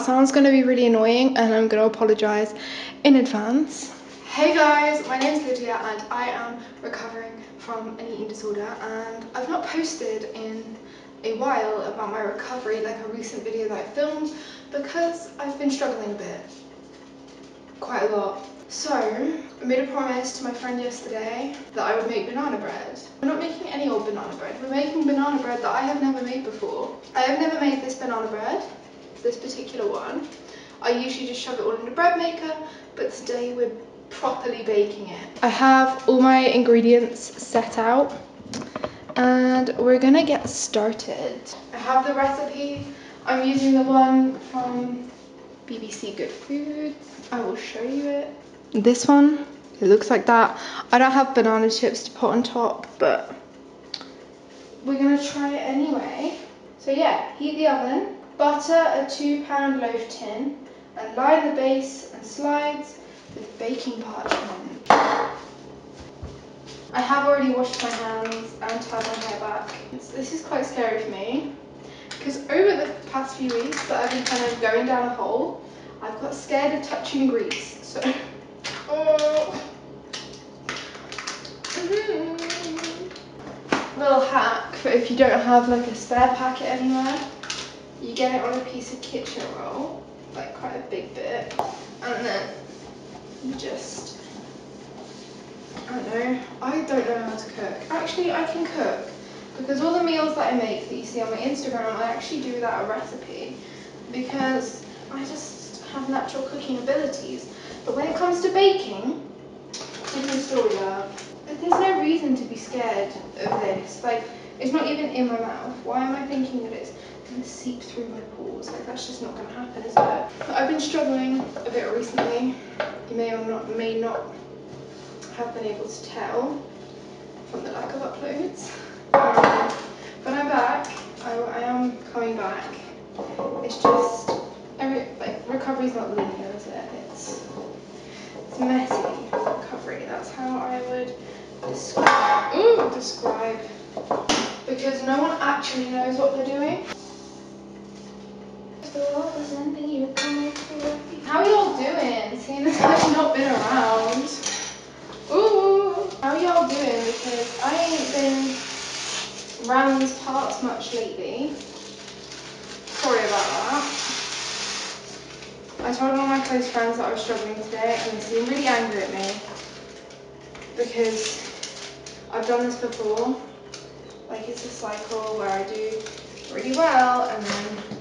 that sound's going to be really annoying and I'm going to apologise in advance. Hey guys, my name is Lydia and I am recovering from an eating disorder and I've not posted in a while about my recovery, like a recent video that I filmed, because I've been struggling a bit. Quite a lot. So, I made a promise to my friend yesterday that I would make banana bread. We're not making any old banana bread, we're making banana bread that I have never made before. I have never made this banana bread, this particular one. I usually just shove it all in the bread maker, but today we're properly baking it. I have all my ingredients set out and we're gonna get started. I have the recipe. I'm using the one from BBC Good Foods. I will show you it. This one, it looks like that. I don't have banana chips to put on top, but we're gonna try it anyway. So yeah, heat the oven, butter a two pound loaf tin, and line the base and sides with baking parchment. I have already washed my hands and tied my hair back. This is quite scary for me because over the past few weeks that I've been kind of going down a hole, I've got scared of touching grease. So, oh. Little hack for if you don't have like a spare packet anywhere, you get it on a piece of kitchen roll, like quite a big bit, and then you just I don't know. I don't know how to cook. Actually, I can cook because all the meals that I make that you see on my Instagram, I actually do without a recipe because I just have natural cooking abilities. But when it comes to baking, different story, love. But there's no reason to be scared of this. Like, it's not even in my mouth. Why am I thinking that it's going to seep through my pores? Like, that's just not going to happen, is it? I've been struggling a bit recently. You may or not, may not have been able to tell from the lack of uploads. Um, but I'm back. I, I, am coming back. It's just every like recovery's not linear, is it? It's it's messy recovery. That's how I would describe. Ooh, describe because no one actually knows what they're doing. How y'all doing? Seeing as I've not been around. Ooh, how y'all doing? Because I ain't been around these parts much lately. Sorry about that. I told all my close friends that I was struggling today and they seemed really angry at me because I've done this before. Like it's a cycle where I do really well and then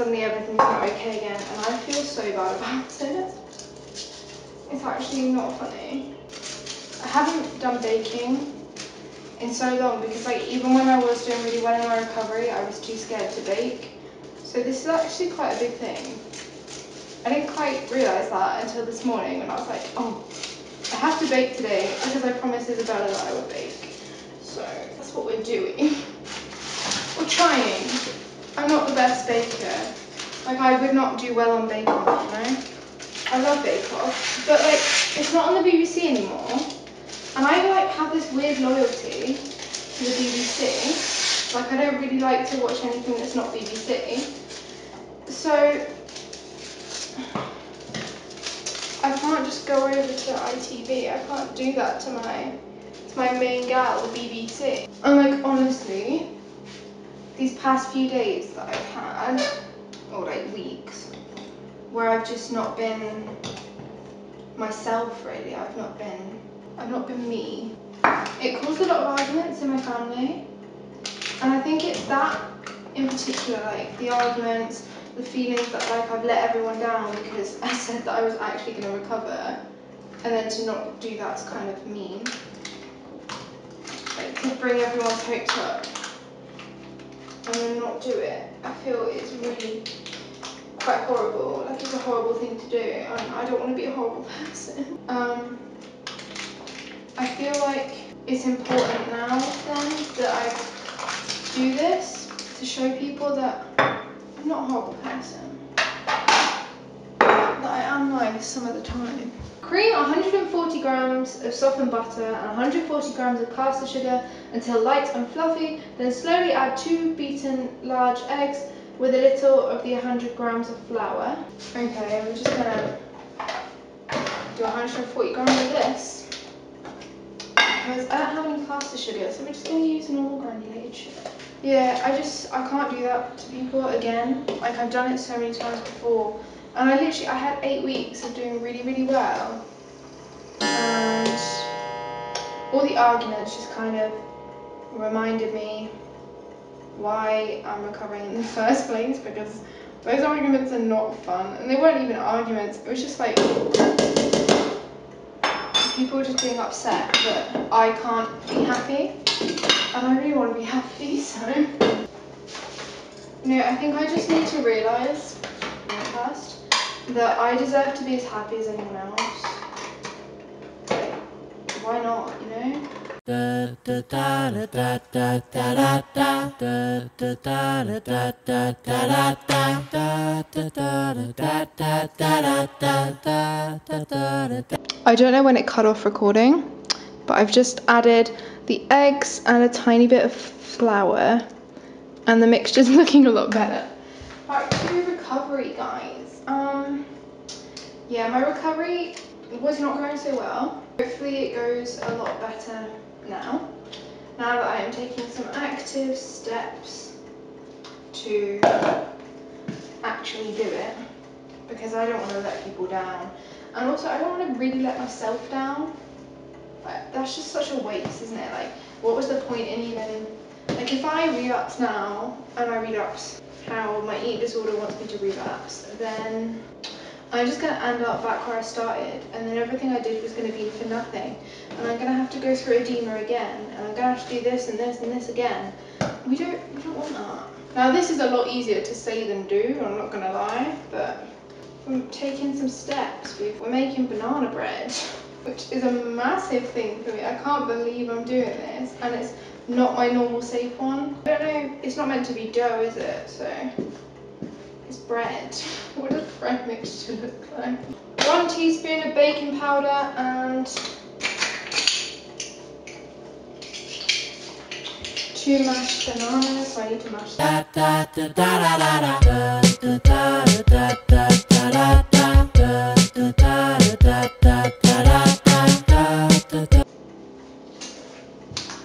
suddenly everything's not okay again and I feel so bad about it. It's actually not funny. I haven't done baking in so long because like even when I was doing really well in my recovery, I was too scared to bake. So this is actually quite a big thing. I didn't quite realise that until this morning when I was like, oh, I have to bake today because I promised Isabella that I would bake. So that's what we're doing. we're trying. I'm not the best baker. Like I would not do well on Bake Off, you know? I love Bake Off, but like it's not on the BBC anymore. And I like have this weird loyalty to the BBC. Like I don't really like to watch anything that's not BBC. So I can't just go over to ITV. I can't do that to my to my main gal, the BBC. And like honestly, these past few days that I've had, or like weeks, where I've just not been myself really. I've not been I've not been me. It caused a lot of arguments in my family. And I think it's that in particular, like the arguments, the feelings that like I've let everyone down because I said that I was actually going to recover. And then to not do that's kind of mean. Like to bring everyone's hopes up and then not do it. I feel it's really quite horrible. Like it's a horrible thing to do and I don't want to be a horrible person. Um, I feel like it's important now then that I do this to show people that I'm not a horrible person. Some of the time. Cream 140 grams of softened butter and 140 grams of caster sugar until light and fluffy, then slowly add two beaten large eggs with a little of the 100 grams of flour. Okay, I'm just gonna do 140 grams of this because I don't have any caster sugar, so we're just gonna use normal granulated sugar. Yeah, I just I can't do that to people again. Like I've done it so many times before, and I literally I had eight weeks of doing really really well, and all the arguments just kind of reminded me why I'm recovering in the first place because those arguments are not fun. And they weren't even arguments it was just like people just being upset that I can't be happy. And I really want to be happy so. No I think I just need to realise that I deserve to be as happy as anyone else like why not you know I don't know when it cut off recording, but I've just added the eggs and a tiny bit of flour, and the mixture's looking a lot better. Back to recovery, guys. Yeah, my recovery was not going so well. Hopefully it goes a lot better now. Now that I am taking some active steps to actually do it because I don't want to let people down. And also I don't want to really let myself down. Like, that's just such a waste, isn't it? Like, what was the point in even, like if I relapse now and I relapse how my eating disorder wants me to relapse, then I'm just going to end up back where I started and then everything I did was going to be for nothing and I'm going to have to go through edema again and I'm going to have to do this and this and this again. We don't, we don't want that. Now this is a lot easier to say than do, I'm not going to lie, but we're taking some steps. We're making banana bread, which is a massive thing for me. I can't believe I'm doing this and it's not my normal safe one. I don't know, it's not meant to be dough, is it? So is bread. What does bread mixture look like? One teaspoon of baking powder and two mashed bananas. I need to mash that.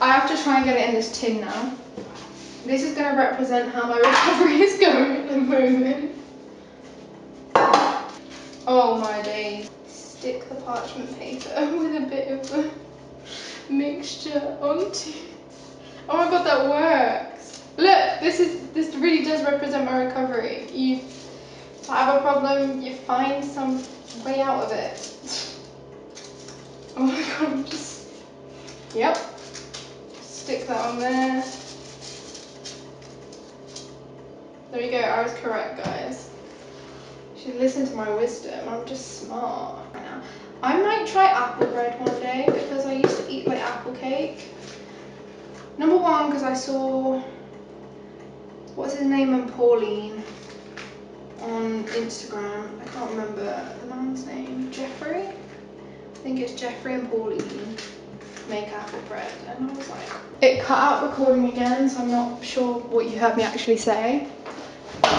I have to try and get it in this tin now. This is going to represent how my recovery is moment. Oh my days. Stick the parchment paper with a bit of a mixture onto. Oh my god, that works. Look, this is this really does represent my recovery. You have a problem, you find some way out of it. Oh my god, I'm just. Yep. Stick that on there. There we go, I was correct, guys. You should listen to my wisdom. I'm just smart right now. I might try apple bread one day because I used to eat like apple cake. Number one, because I saw, what's his name, and Pauline on Instagram. I can't remember the man's name. Jeffrey? I think it's Jeffrey and Pauline make apple bread. And I was like, it cut out recording again, so I'm not sure what you heard me actually say.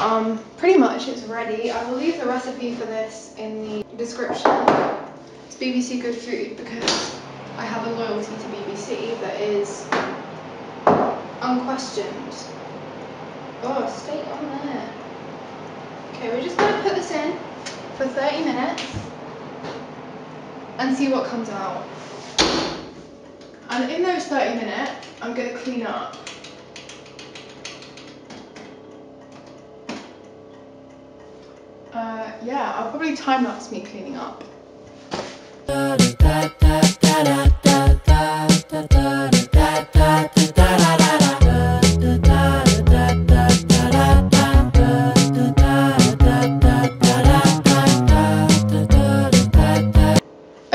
Um, pretty much it's ready. I will leave the recipe for this in the description. It's BBC Good Food because I have a loyalty to BBC that is unquestioned. Oh, stay on there. Okay, we're just gonna put this in for 30 minutes and see what comes out. And in those 30 minutes, I'm gonna clean up. Uh, yeah, I'll probably time lapse me cleaning up.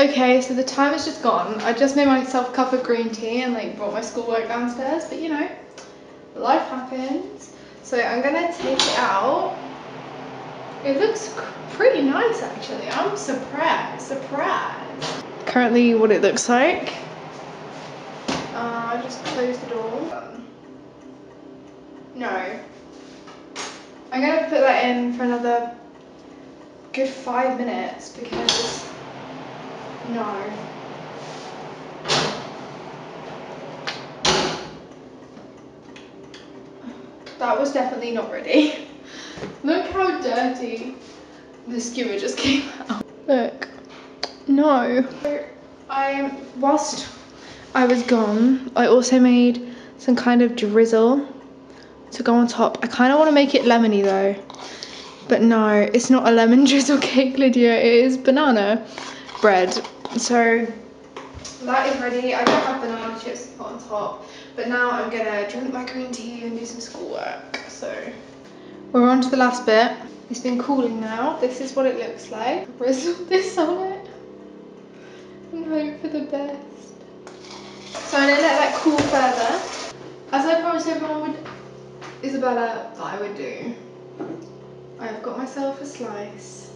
Okay, so the time has just gone. I just made myself a cup of green tea and like brought my schoolwork downstairs, but you know, life happens. So I'm gonna take it out it looks pretty nice actually. I'm surprised, surprised. Currently what it looks like. Uh, I just closed the door. No. I'm gonna put that in for another good five minutes because no. That was definitely not ready. Look how dirty the skewer just came out. Look. No. I whilst I was gone, I also made some kind of drizzle to go on top. I kind of want to make it lemony though. But no, it's not a lemon drizzle cake, Lydia. It is banana bread. So that is ready. I don't have banana chips to put on top. But now I'm gonna drink my green tea and do some schoolwork. So we're on to the last bit. It's been cooling now. This is what it looks like. Drizzle this on it and hope for the best. So I'm gonna let that cool further. As I promised everyone would, Isabella, that I would do. I've got myself a slice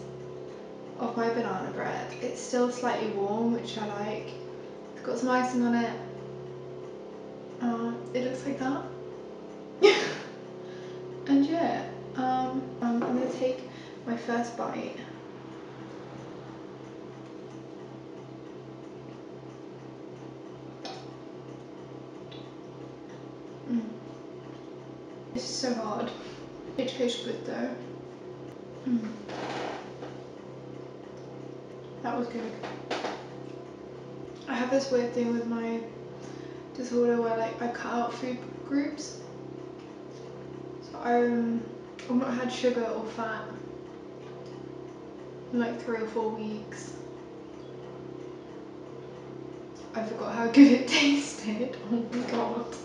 of my banana bread. It's still slightly warm, which I like. It's got some icing on it. Uh, it looks like that. and yeah, um, I'm gonna take my first bite. Mm. It's so hard. It tastes good though. Mm. That was good. I have this weird thing with my disorder where like I cut out food groups. So I'm I've not had sugar or fat in like three or four weeks. I forgot how good it tasted. Oh my god.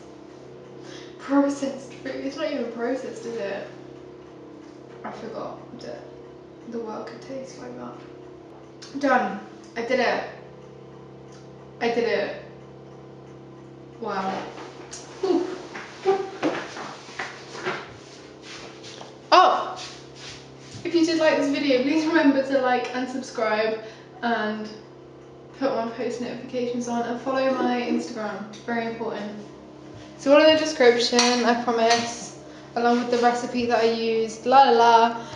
Processed food. It's not even processed, is it? I forgot that the world could taste like that. Done. I did it. I did it. Wow. Oh! If you did like this video, please remember to like and subscribe and put my post notifications on and follow my Instagram. Very important. So all in the description, I promise, along with the recipe that I used, la la la.